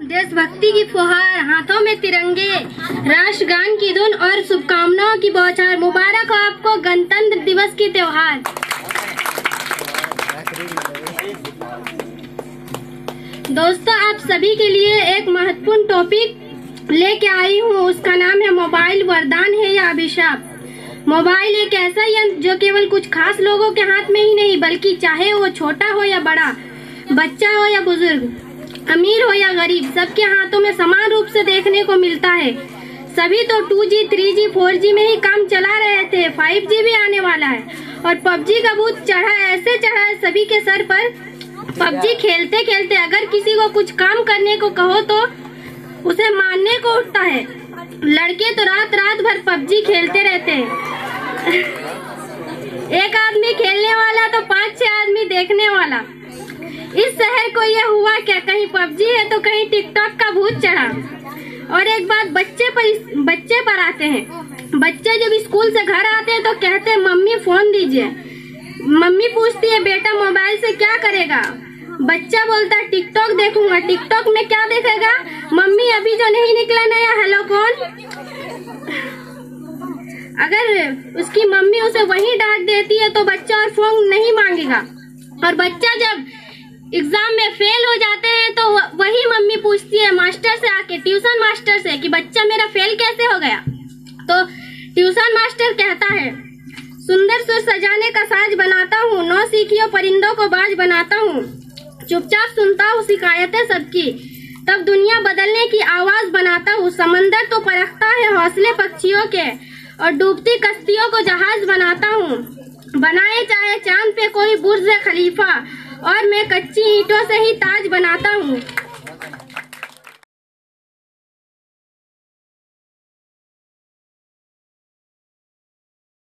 देशभक्ति की फुहार, हाथों में तिरंगे, राष्ट्रगान की धुन और शुभकामनाओं की बौछार। मुबारक हो आपको गणतंत्र दिवस की त्योहार। दोस्तों, आप सभी के लिए एक महत्वपूर्ण टॉपिक लेके आई हूँ। उसका नाम है मोबाइल वरदान है या अभिशाप? मोबाइल एक ऐसा यंत्र जो केवल कुछ खास लोगों के हाथ में ही नहीं, बल्कि चाहे वो छोटा हो या बड़ा, बच्चा हो या बुज़ुर्ग अमीर हो या गरीब सबके हाथों में समान रूप से देखने को मिलता है। सभी तो 2G, 3G, 4G में ही काम चला रहे थे 5G भी आने वाला है। और पबजी का भूत चढ़ा ऐसे चढ़ा है सभी के सर पर। पबजी खेलते खेलते अगर किसी को कुछ काम करने को कहो तो उसे मानने को उठता है। लड़के तो रात रात भर पबजी खेलते रहते हैं। एक आदमी खेलने वाला तो पाँच इस शहर को यह हुआ क्या? कहीं पबजी है तो कहीं टिकटॉक का भूत चढ़ा। और एक बात, बच्चे पर बच्चे पर आते हैं। बच्चे जब स्कूल से घर आते हैं तो कहते हैं, मम्मी, फ़ोन दीजिए। मम्मी पूछती है, बेटा, मोबाइल से क्या करेगा? बच्चा बोलता है, टिकटॉक देखूँगा। टिकटॉक में क्या देखेगा? मम्मी, अभी जो नहीं निकला नया, हेलो, कौन? अगर उसकी मम्मी उसे वही डांट देती है तो बच्चा और फ़ोन नहीं मांगेगा। और बच्चा जब एग्ज़ाम में फेल हो जाते हैं तो वही मम्मी पूछती है, मास्टर से आके, ट्यूशन मास्टर से, कि बच्चा मेरा फेल कैसे हो गया? तो ट्यूशन मास्टर कहता है, सुंदर सुर सजाने का साज बनाता हूँ, नौ सीखियों परिंदों को बाज बनाता हूँ। चुपचाप सुनता हूँ शिकायतें सबकी, तब दुनिया बदलने की आवाज़ बनाता हूँ। समंदर तो परखता है हौसले पक्षियों के, और डूबती कश्तियों को जहाज़ बनाता हूँ। बनाए चाहे चाँद पे कोई बुर्ज खलीफा और मैं कच्ची ईंटों से ही ताज बनाता हूँ।